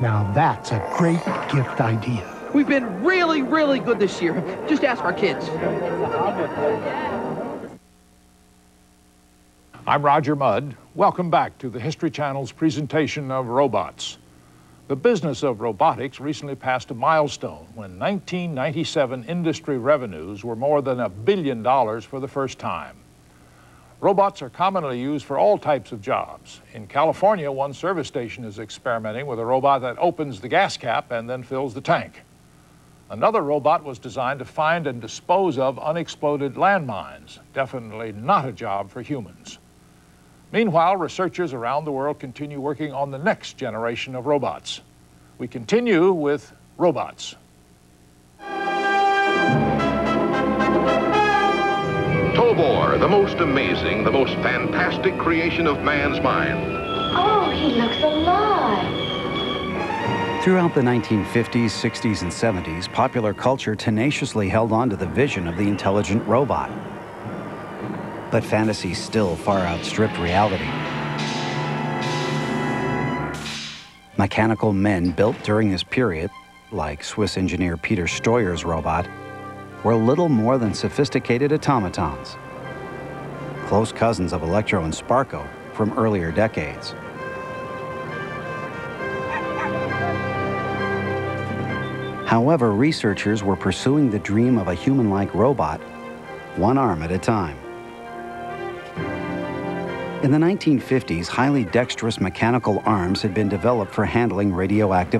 Now that's a great gift idea. We've been really, really good this year. Just ask our kids. I'm Roger Mudd. Welcome back to the History Channel's presentation of robots. The business of robotics recently passed a milestone when 1997 industry revenues were more than a billion dollars for the first time. Robots are commonly used for all types of jobs. In California, one service station is experimenting with a robot that opens the gas cap and then fills the tank. Another robot was designed to find and dispose of unexploded landmines, definitely not a job for humans. Meanwhile, researchers around the world continue working on the next generation of robots. We continue with robots. Tobor, the most amazing, the most fantastic creation of man's mind. Oh, he looks alive. Throughout the 1950s, 60s, and 70s, popular culture tenaciously held on to the vision of the intelligent robot. But fantasy still far outstripped reality. Mechanical men built during this period, like Swiss engineer Peter Steuer's robot, were little more than sophisticated automatons, close cousins of Electro and Sparko from earlier decades. However, researchers were pursuing the dream of a human-like robot, one arm at a time. In the 1950s, highly dexterous mechanical arms had been developed for handling radioactive